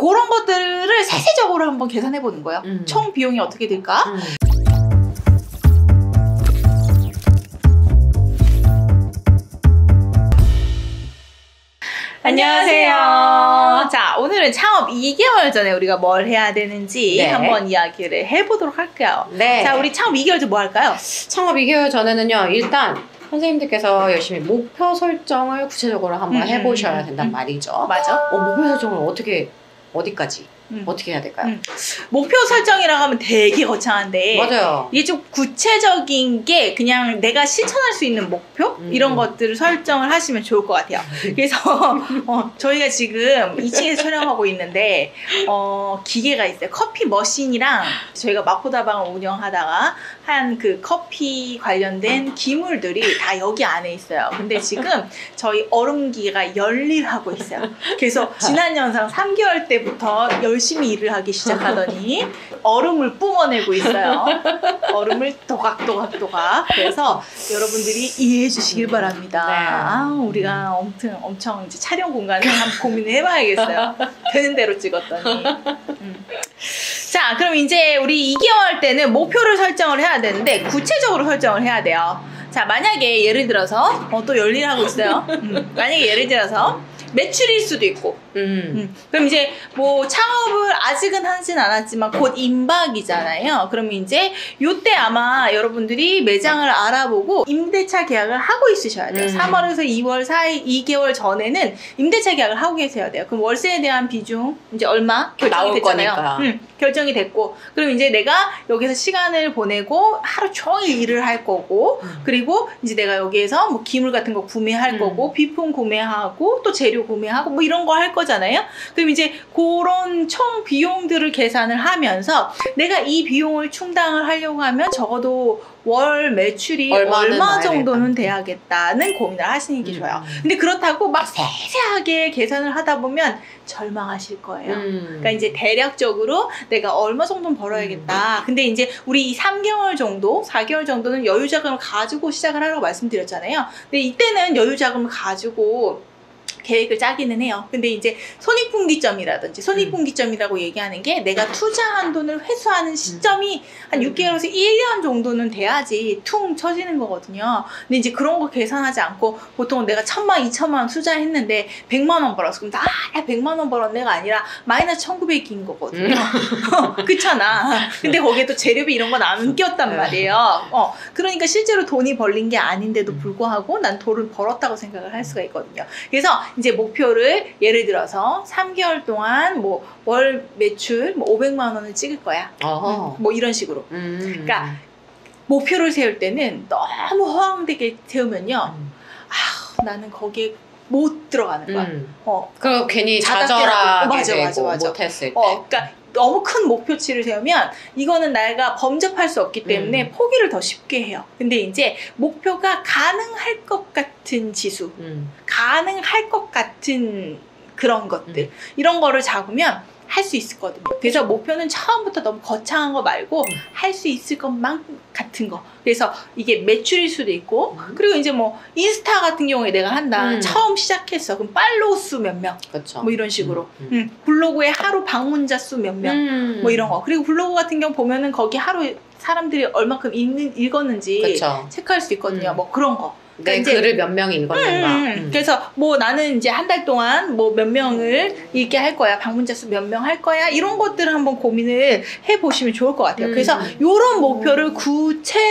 그런 것들을 세세적으로 한번 계산해 보는 거예요. 음. 총 비용이 어떻게 들까? 음. 안녕하세요. 자, 오늘은 창업 2개월 전에 우리가 뭘 해야 되는지 네. 한번 이야기를 해보도록 할게요. 네. 자, 우리 창업 2개월 전 뭐 할까요? 창업 2개월 전에는요, 일단 선생님들께서 열심히 목표 설정을 구체적으로 한번 음, 해보셔야 음, 된단 음. 말이죠. 맞아. 어, 목표 설정을 어떻게, 어디까지, 음. 어떻게 해야 될까요? 음. 목표 설정이라고 하면 되게 거창한데 맞아요. 이게 좀 구체적인 게 그냥 내가 실천할 수 있는 목표 음. 이런 것들을 설정을 하시면 좋을 것 같아요. 그래서 어, 저희가 지금 2층에서 촬영하고 있는데 어, 기계가 있어요. 커피 머신이랑 저희가 마포다방을 운영하다가 한 그 커피 관련된 기물들이 다 여기 안에 있어요. 근데 지금 저희 얼음 기계가 열일하고 있어요. 그래서 지난 영상 3개월 때부터 열 심히 일을 하기 시작하더니 얼음을 뿜어내고 있어요. 얼음을 도각도각도각. 그래서 여러분들이 이해해 주시길 바랍니다. 네. 아, 우리가 엄청, 엄청 이제 촬영 공간을 한번 고민을 해봐야겠어요. 되는 대로 찍었더니. 음. 자, 그럼 이제 우리 2개월 때는 목표를 설정을 해야 되는데 구체적으로 설정을 해야 돼요. 자, 만약에 예를 들어서 어, 또 열일하고 있어요. 음, 만약에 예를 들어서 매출일 수도 있고 음. 음, 그럼 이제 뭐 창업을 아직은 하진 않았지만 곧 임박이잖아요. 그러면 이제 요때 아마 여러분들이 매장을 알아보고 임대차 계약을 하고 있으셔야 돼요. 음. 3월에서 2월 사이 2개월 전에는 임대차 계약을 하고 계셔야 돼요. 그럼 월세에 대한 비중 이제 얼마 결정이 됐잖아요. 음, 결정이 됐고 그럼 이제 내가 여기서 시간을 보내고 하루 종일 일을 할 거고 음. 그리고 이제 내가 여기에서 뭐 기물 같은 거 구매할 음. 거고 비품 구매하고 또 재료 구매하고 뭐 이런 거 할 거잖아요. 그럼 이제 그런 총 비용들을 계산을 하면서 내가 이 비용을 충당을 하려고 하면 적어도 월 매출이 얼마. 정도는 돼야겠다는 고민을 하시는 게 음. 좋아요. 근데 그렇다고 막 세세하게 계산을 하다 보면 절망하실 거예요. 음. 그러니까 이제 대략적으로 내가 얼마 정도는 벌어야겠다. 근데 이제 우리 이 3개월 정도, 4개월 정도는 여유 자금을 가지고 시작을 하라고 말씀드렸잖아요. 근데 이때는 여유 자금을 가지고 계획을 짜기는 해요. 근데 이제 손익분기점이라든지 손익분기점이라고 얘기하는 게 내가 투자한 돈을 회수하는 시점이 한 음. 6개월에서 1년 정도는 돼야지 퉁 쳐지는 거거든요. 근데 이제 그런 거 계산하지 않고 보통 내가 천만, 이천만 원 투자했는데 100만 원 벌었어. 그럼 나 100만 원 벌었네가 아니라 마이너스 1900인 거거든요. 그렇잖아. 근데 거기에 또 재료비 이런 건 안 꼈단 네. 말이에요. 어, 그러니까 실제로 돈이 벌린 게 아닌데도 불구하고 난 돈을 벌었다고 생각을 할 수가 있거든요. 그래서 이제 목표를 예를 들어서 3개월 동안 뭐 월 매출 뭐 500만 원을 찍을 거야. 어허. 뭐 이런 식으로. 음. 그러니까 목표를 세울 때는 너무 허황되게 세우면요. 음. 아, 나는 거기에 못 들어가는 거야. 음. 어, 그리고 괜히 좌절하게. 맞아, 되고 맞아, 맞아. 못했을 때. 어, 그러니까 너무 큰 목표치를 세우면 이거는 내가 범접할 수 없기 때문에 음. 포기를 더 쉽게 해요. 근데 이제 목표가 가능할 것 같은 지수, 음. 가능할 것 같은 그런 것들 음. 이런 거를 잡으면 할 수 있거든요. 그래서 목표는 처음부터 너무 거창한 거 말고 음. 할수 있을 것만 같은 거. 그래서 이게 매출일 수도 있고 음. 그리고 이제 뭐 인스타 같은 경우에 내가 한다. 음. 처음 시작했어. 그럼 팔로우 수 몇 명. 그렇죠. 뭐 이런 식으로. 음. 음, 블로그에 하루 방문자 수 몇 명. 음. 뭐 이런 거. 그리고 블로그 같은 경우 보면은 거기 하루 사람들이 얼마큼 읽는, 읽었는지 그쵸. 체크할 수 있거든요. 음. 뭐 그런 거. 내 이제- 글을 몇 명이 읽었는가. 음, 음. 그래서 뭐 나는 이제 한 달 동안 뭐 몇 명을 읽게 할 거야. 방문자 수 몇 명 할 거야. 이런 것들을 한번 고민을 해 보시면 좋을 것 같아요. 음. 그래서 이런 목표를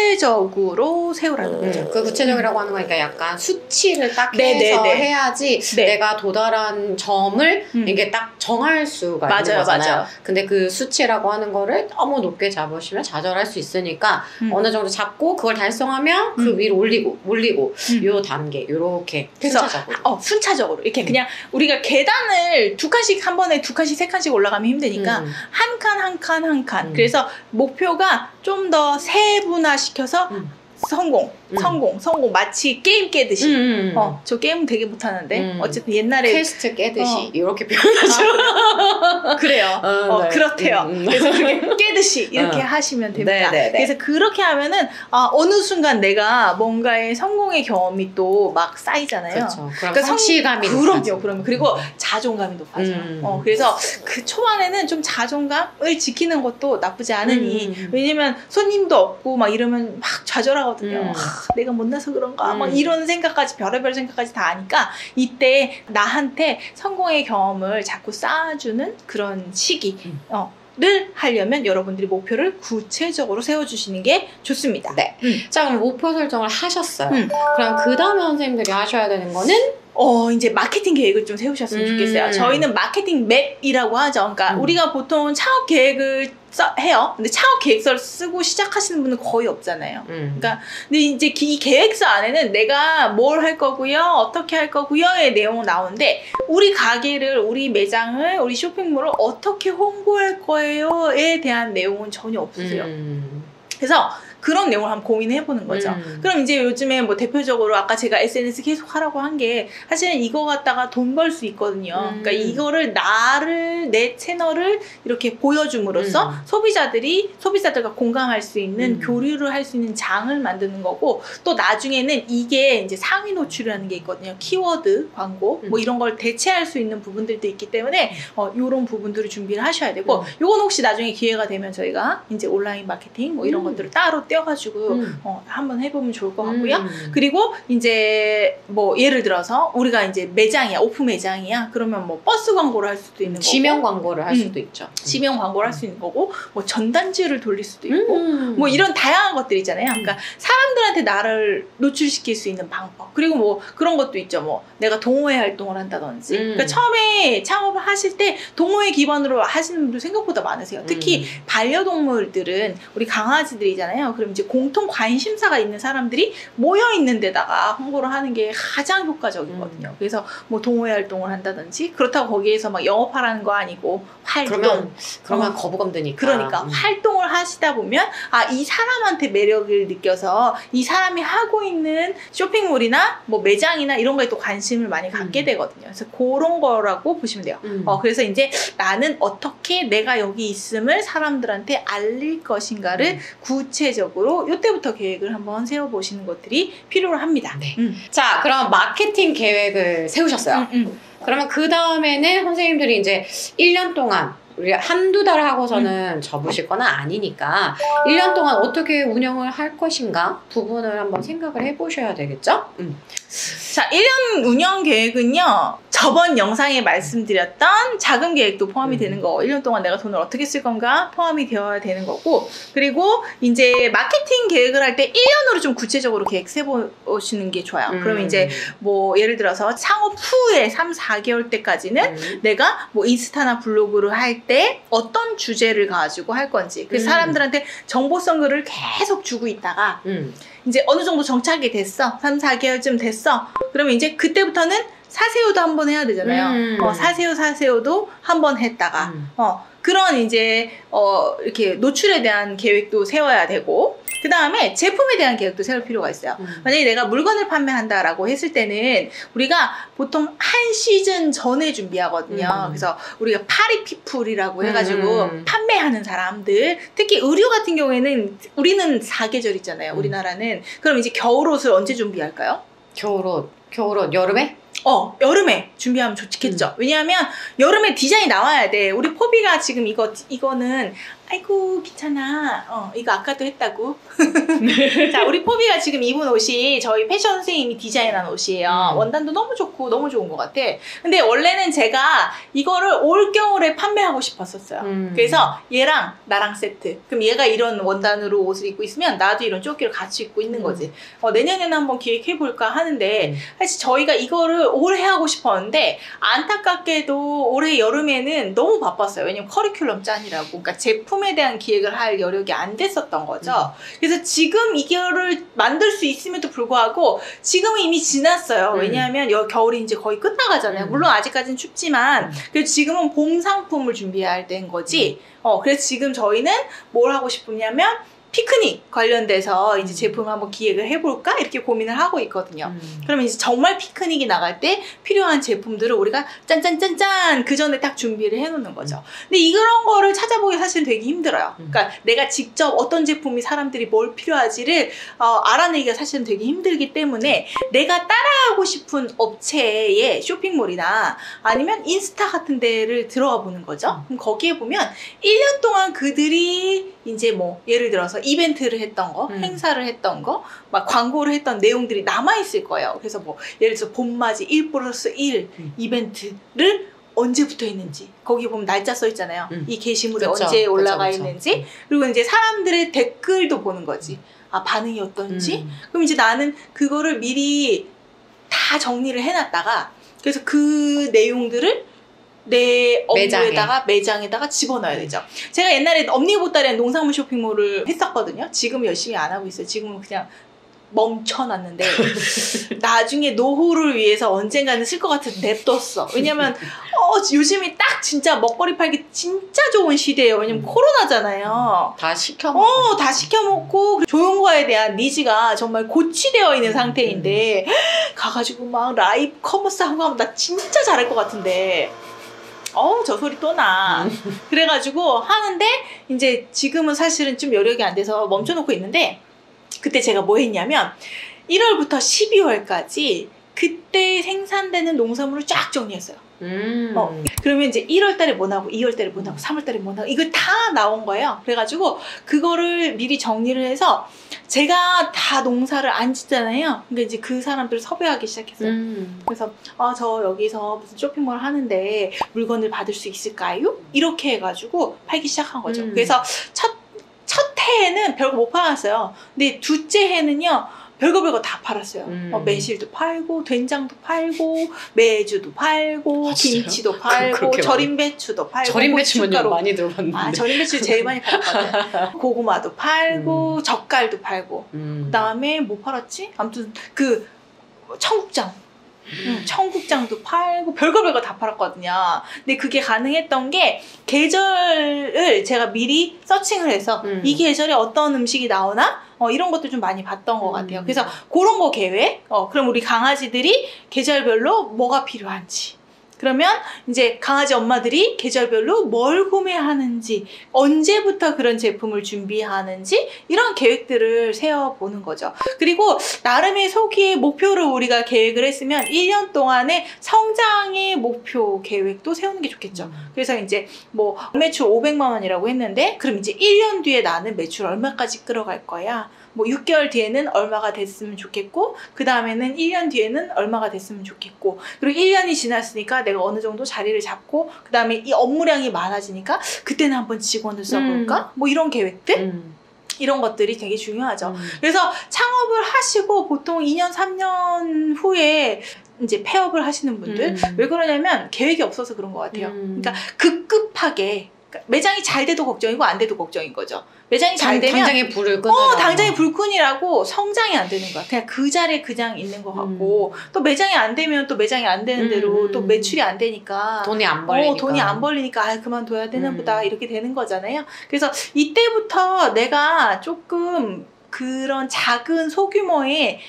구체적으로 세우라는 거죠. 그 구체적이라고 하는 거니까 약간 수치를 딱 네, 해서 네, 네. 해야지 네. 내가 도달한 점을 음. 이게 딱 정할 수가 맞아요, 있는 거잖아요. 맞아요. 근데 그 수치라고 하는 거를 너무 높게 잡으시면 좌절할 수 있으니까 음. 어느 정도 잡고 그걸 달성하면 그 음. 위로 올리고 올리고 음. 요 단계 요렇게 그래서 순차적으로. 어, 순차적으로 이렇게 음. 그냥 우리가 계단을 두 칸씩 한 번에 두 칸씩 세 칸씩 올라가면 힘드니까 음. 한칸 한 칸 한 칸. 음. 그래서 목표가 좀 더 세분화 시켜서 음. 성공, 음. 성공, 성공. 마치 게임 깨듯이. 음, 음, 음. 어, 저 게임 되게 못하는데 음. 어쨌든 옛날에 퀘스트 깨듯이 어. 이렇게 표현하죠. 그래요. 어, 어, 네. 그렇대요. 음, 음. 그래서 그게 하듯이 이렇게 어. 하시면 됩니다. 네, 네, 네. 그래서 그렇게 하면은 아, 어느 순간 내가 뭔가의 성공의 경험이 또 막 쌓이잖아요. 그렇죠. 그럼 그러니까 성- 성취감이 그럼요. 그럼요. 그리고 자존감이 높아져요. 음. 어, 그래서 그 초반에는 좀 자존감을 지키는 것도 나쁘지 않으니 음. 왜냐면 손님도 없고 막 이러면 막 좌절하 거든요. 음. 아, 내가 못나서 그런가 막 음. 이런 생각까지 별의별 생각까지 다 하니까 이때 나한테 성공의 경험을 자꾸 쌓아주는 그런 시기. 음. 어, 를 하려면 여러분들이 목표를 구체적으로 세워주시는 게 좋습니다. 네. 음. 자, 그럼 목표 설정을 하셨어요. 음. 그럼 그 다음에 선생님들이 하셔야 되는 거는 어, 이제 마케팅 계획을 좀 세우셨으면 음. 좋겠어요. 저희는 마케팅 맵이라고 하죠. 그러니까 음. 우리가 보통 창업 계획을 써, 해요. 근데 창업 계획서를 쓰고 시작하시는 분은 거의 없잖아요. 음. 그러니까 근데 이제 기- 이 계획서 안에는 내가 뭘 할 거고요, 어떻게 할 거고요의 내용은 나오는데 우리 가게를, 우리 매장을, 우리 쇼핑몰을 어떻게 홍보할 거예요에 대한 내용은 전혀 없으세요. 음. 그래서 그런 내용을 한번 고민해 보는 거죠. 음. 그럼 이제 요즘에 뭐 대표적으로 아까 제가 SNS 계속 하라고 한 게 사실은 이거 갖다가 돈 벌 수 있거든요. 음. 그러니까 이거를 나를 내 채널을 이렇게 보여줌으로써 음. 소비자들이 소비자들과 공감할 수 있는 음. 교류를 할 수 있는 장을 만드는 거고 또 나중에는 이게 이제 상위 노출이라는 게 있거든요. 키워드 광고 뭐 음. 이런 걸 대체할 수 있는 부분들도 있기 때문에 어 요런 부분들을 준비를 하셔야 되고 음. 요건 혹시 나중에 기회가 되면 저희가 이제 온라인 마케팅 뭐 이런 음. 것들을 따로 떼어가지고 음. 어, 한번 해보면 좋을 것 같고요. 음. 그리고 이제 뭐 예를 들어서 우리가 이제 매장이야 오프 매장이야 그러면 뭐 버스 광고를 할 수도 있는 지명 거고 광고를 할 음. 수도 있죠. 지명 광고를 할 수 있는 거고 뭐 전단지를 돌릴 수도 있고 음. 뭐 이런 다양한 것들 있잖아요. 그러니까 사람들한테 나를 노출시킬 수 있는 방법. 그리고 뭐 그런 것도 있죠. 뭐 내가 동호회 활동을 한다든지. 음. 그러니까 처음에 창업을 하실 때 동호회 기반으로 하시는 분들 생각보다 많으세요. 특히 음. 반려동물들은 우리 강아지들이잖아요. 그럼 이제 공통 관심사가 있는 사람들이 모여 있는 데다가 홍보를 하는 게 가장 효과적이거든요. 음. 그래서 뭐 동호회 활동을 한다든지 그렇다고 거기에서 막 영업하라는 거 아니고 활동 그러면 그러면 어. 거부감 드니까. 그러니까 음. 활동을 하시다 보면 아 이 사람한테 매력을 느껴서 이 사람이 하고 있는 쇼핑몰이나 뭐 매장이나 이런 거에 또 관심을 많이 갖게 음. 되거든요. 그래서 그런 거라고 보시면 돼요. 음. 어 그래서 이제 나는 어떻게 내가 여기 있음을 사람들한테 알릴 것인가를 음. 구체적으로 이때부터 계획을 한번 세워보시는 것들이 필요합니다. 네. 음. 자, 그럼 마케팅 계획을 세우셨어요. 음, 음. 그러면 그 다음에는 선생님들이 이제 1년 동안 우리 한두 달 하고서는 음. 접으실 건 아니니까 1년 동안 어떻게 운영을 할 것인가 부분을 한번 생각을 해보셔야 되겠죠? 음. 자, 1년 운영 계획은요, 저번 영상에 말씀드렸던 자금 계획도 포함이 음. 되는 거고, 1년 동안 내가 돈을 어떻게 쓸 건가 포함이 되어야 되는 거고, 그리고 이제 마케팅 계획을 할 때 1년으로 좀 구체적으로 계획 세보시는 게 좋아요. 음. 그러면 이제 뭐 예를 들어서 창업 후에 3, 4개월 때까지는 음. 내가 뭐 인스타나 블로그를 할 때 어떤 주제를 가지고 할 건지, 그 음. 사람들한테 정보성 글을 계속 주고 있다가 음. 이제 어느 정도 정착이 됐어. 3, 4개월쯤 됐어. 그러면 이제 그때부터는 사세요도 한 번 해야 되잖아요. 음. 어, 사세요, 사세요도 한 번 했다가, 음. 어, 그런 이제, 어, 이렇게 노출에 대한 계획도 세워야 되고, 그 다음에 제품에 대한 계획도 세울 필요가 있어요. 음. 만약에 내가 물건을 판매한다라고 했을 때는 우리가 보통 한 시즌 전에 준비하거든요. 음. 그래서 우리가 파리피플이라고 해가지고 음. 판매하는 사람들, 특히 의류 같은 경우에는 우리는 사계절 있잖아요. 음. 우리나라는. 그럼 이제 겨울옷을 언제 준비할까요? 겨울옷, 겨울옷, 여름에? 어, 여름에 준비하면 좋겠죠. 음. 왜냐하면 여름에 디자인이 나와야 돼. 우리 포비가 지금 이거, 이거는, 아이고, 귀찮아. 어, 이거 아까도 했다고. 자, 우리 포비가 지금 입은 옷이 저희 패션 선생님이 디자인한 옷이에요. 음. 원단도 너무 좋고 너무 좋은 것 같아. 근데 원래는 제가 이거를 올 겨울에 판매하고 싶었었어요. 음. 그래서 얘랑 나랑 세트. 그럼 얘가 이런 원단으로 옷을 입고 있으면 나도 이런 조끼를 같이 입고 있는 음. 거지. 어, 내년에는 한번 기획해볼까 하는데 음. 사실 저희가 이거를 올해 하고 싶었는데 안타깝게도 올해 여름에는 너무 바빴어요. 왜냐면 커리큘럼 짠이라고. 그러니까 제품 에 대한 기획을 할 여력이 안 됐었던 거죠. 그래서 지금 이거를 만들 수 있음에도 불구하고 지금은 이미 지났어요. 음. 왜냐하면 여, 겨울이 이제 거의 끝나가잖아요. 음. 물론 아직까지는 춥지만 음. 그래서 지금은 봄 상품을 준비해야 할 때인 거지. 어, 그래서 지금 저희는 뭘 하고 싶으냐면 피크닉 관련돼서 이제 제품을 한번 기획을 해볼까 이렇게 고민을 하고 있거든요. 음. 그러면 이제 정말 피크닉이 나갈 때 필요한 제품들을 우리가 짠짠짠짠 그 전에 딱 준비를 해놓는 거죠. 근데 이런 거를 찾아보기 사실 되게 힘들어요. 음. 그러니까 내가 직접 어떤 제품이 사람들이 뭘 필요하지를 어, 알아내기가 사실은 되게 힘들기 때문에 내가 따라하고 싶은 업체의 쇼핑몰이나 아니면 인스타 같은 데를 들어가 보는 거죠. 그럼 거기에 보면 1년 동안 그들이 이제 뭐 예를 들어서 이벤트를 했던 거, 음. 행사를 했던 거, 막 광고를 했던 내용들이 남아 있을 거예요. 그래서 뭐 예를 들어서 봄맞이 1 플러스 1 음. 이벤트를 언제부터 했는지 거기 보면 날짜 써 있잖아요. 음. 이 게시물에 그쵸, 언제 올라가 그쵸. 있는지 그리고 이제 사람들의 댓글도 보는 거지. 아 반응이 어떤지. 음. 그럼 이제 나는 그거를 미리 다 정리를 해놨다가 그래서 그 내용들을 내 매장에. 업무에다가 매장에 다가 집어넣어야 되죠. 제가 옛날에 엄니보따리란 농산물 쇼핑몰을 했었거든요. 지금 열심히 안 하고 있어요. 지금은 그냥 멈춰놨는데 나중에 노후를 위해서 언젠가는 쓸 것 같아서 냅뒀어. 왜냐면 어, 요즘이 딱 진짜 먹거리 팔기 진짜 좋은 시대예요. 왜냐면 음. 코로나잖아요. 다 시켜 먹고. 어, 다 시켜 먹고, 조용과에 대한 니즈가 정말 고취되어 있는 상태인데, 가가지고 막 live commerce 하고 하면 나 진짜 잘할 것 같은데, 어우, 저 소리 또 나. 그래가지고 하는데, 이제 지금은 사실은 좀 여력이 안 돼서 멈춰놓고 있는데, 그때 제가 뭐 했냐면, 1월부터 12월까지 그때 생산되는 농산물을 쫙 정리했어요. 음. 어. 그러면 이제 1월 달에 뭐 나고 2월 달에 뭐 나고 3월 달에 뭐 나고 이거 다 나온 거예요. 그래가지고 그거를 미리 정리를 해서 제가 다 농사를 안 짓잖아요. 그러니까 이제 그 사람들을 섭외하기 시작했어요. 음. 그래서 아 저 여기서 무슨 쇼핑몰 하는데 물건을 받을 수 있을까요? 이렇게 해가지고 팔기 시작한 거죠. 음. 그래서 첫, 첫 해에는 별거 못 팔았어요. 근데 둘째 해는요. 별거 별거 다 팔았어요. 음. 어, 매실도 팔고 된장도 팔고 매주도 팔고 아? 김치도 팔고 그렇게 절임 배추도 팔고 절임 고춧가루. 많이 들어봤는데. 아 절임 배추 제일 많이 팔았거든. 고구마도 팔고 젓갈도 팔고 음. 그다음에 뭐 팔았지? 아무튼 그 청국장 응, 청국장도 팔고 별거 별거 다 팔았거든요. 근데 그게 가능했던 게 계절을 제가 미리 서칭을 해서 음. 이 계절에 어떤 음식이 나오나 어, 이런 것도 좀 많이 봤던 것 음. 같아요. 그래서 그런 거 계획. 어, 그럼 우리 강아지들이 계절별로 뭐가 필요한지. 그러면 이제 강아지 엄마들이 계절별로 뭘 구매하는지, 언제부터 그런 제품을 준비하는지, 이런 계획들을 세워보는 거죠. 그리고 나름의 소기의 목표를 우리가 계획을 했으면 1년 동안의 성장의 목표 계획도 세우는 게 좋겠죠. 음. 그래서 이제 뭐 매출 500만 원이라고 했는데 그럼 이제 1년 뒤에 나는 매출 얼마까지 끌어갈 거야? 뭐 6개월 뒤에는 얼마가 됐으면 좋겠고 그 다음에는 1년 뒤에는 얼마가 됐으면 좋겠고 그리고 1년이 지났으니까 내가 어느 정도 자리를 잡고 그 다음에 이 업무량이 많아지니까 그때는 한번 직원을 써볼까? 뭐 이런 계획들 음. 이런 것들이 되게 중요하죠. 음. 그래서 창업을 하시고 보통 2년 3년 후에 이제 폐업을 하시는 분들 음. 왜 그러냐면 계획이 없어서 그런 것 같아요. 음. 그러니까 급급하게 그러니까 매장이 잘 돼도 걱정이고 안 돼도 걱정인 거죠. 매장이 잘 당, 되면 당장에 불을 끄는 어 당장에 불 끈이라고 성장이 안 되는 거야. 그냥 그 자리에 그냥 있는 것 같고 또 매장이 안 되면 또 매장이 안 되는 음, 대로 음, 또 음. 매출이 안 되니까 돈이 안 벌리니까 어, 돈이 안 벌리니까 아, 그만둬야 되나 음. 보다 이렇게 되는 거잖아요. 그래서 이때부터 내가 조금 그런 작은 소규모의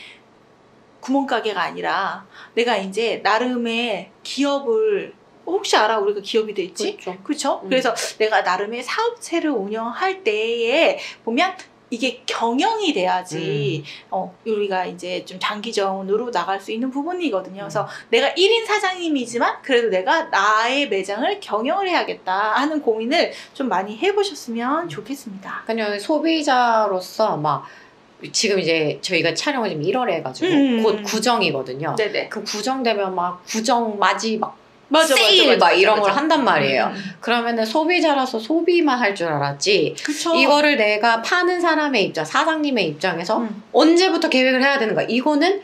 구멍가게가 아니라 내가 이제 나름의 기업을 혹시 알아 우리가 기업이 될지? 그렇죠. 그렇죠? 음. 그래서 내가 나름의 사업체를 운영할 때에 보면 이게 경영이 돼야지 어 우리가 이제 좀 장기적으로 나갈 수 있는 부분이거든요. 그래서 내가 1인 사장님이지만 그래도 내가 나의 매장을 경영을 해야겠다 하는 고민을 좀 많이 해보셨으면 좋겠습니다. 그냥 소비자로서 막 지금 이제 저희가 촬영을 지금 1월에 해가지고 음. 곧 구정이거든요. 네네. 그 구정되면 막 구정 맞이 막 맞아, 세일 막 이런 걸 한단 말이에요. 음, 음. 그러면은 소비자라서 소비만 할 줄 알았지. 그쵸. 이거를 내가 파는 사람의 입장, 사장님의 입장에서 음. 언제부터 계획을 해야 되는 거야? 이거는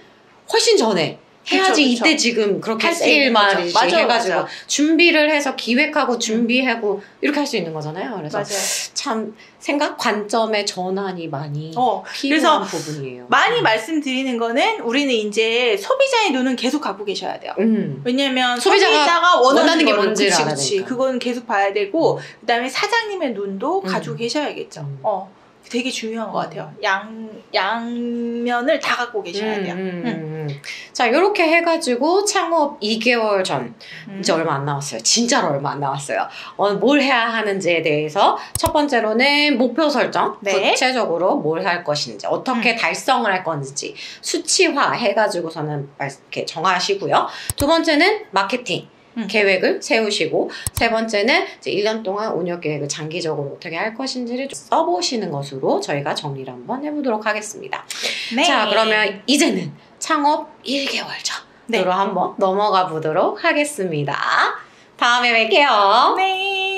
훨씬 전에 해야지 그쵸, 그쵸. 이때 지금 그렇게 할수 세일 맞아요, 해가지고 맞아요. 준비를 해서 기획하고 준비하고 이렇게 할 수 있는 거잖아요. 그래서 맞아요. 참 생각 관점의 전환이 많이 어, 필요한 그래서 부분이에요. 많이 말씀드리는 거는 우리는 이제 소비자의 눈은 계속 갖고 계셔야 돼요. 음. 왜냐면 소비자가 소비자가, 원하는, 원하는 게 뭔지를 그치, 그치. 그건 계속 봐야 되고 그다음에 사장님의 눈도 음. 가지고 계셔야겠죠. 음. 어. 되게 중요한 것 같아요. 양 양면을 다 갖고 계셔야 돼요. 음, 음, 음. 자, 이렇게 해가지고 창업 2개월 전, 음. 이제 얼마 안 남았어요. 진짜로 얼마 안 남았어요. 어, 뭘 해야 하는지에 대해서 첫 번째로는 목표 설정, 네. 구체적으로 뭘 할 것인지, 어떻게 음. 달성을 할 건지 수치화 해가지고서는 말- 이렇게 정하시고요. 두 번째는 마케팅. 음. 계획을 세우시고 세 번째는 이제 1년 동안 운영 계획을 장기적으로 어떻게 할 것인지를 좀 써보시는 것으로 저희가 정리를 한번 해보도록 하겠습니다. 네. 자, 그러면 이제는 창업 1개월 전으로 네. 한번 넘어가 보도록 하겠습니다. 다음에 뵐게요. 네.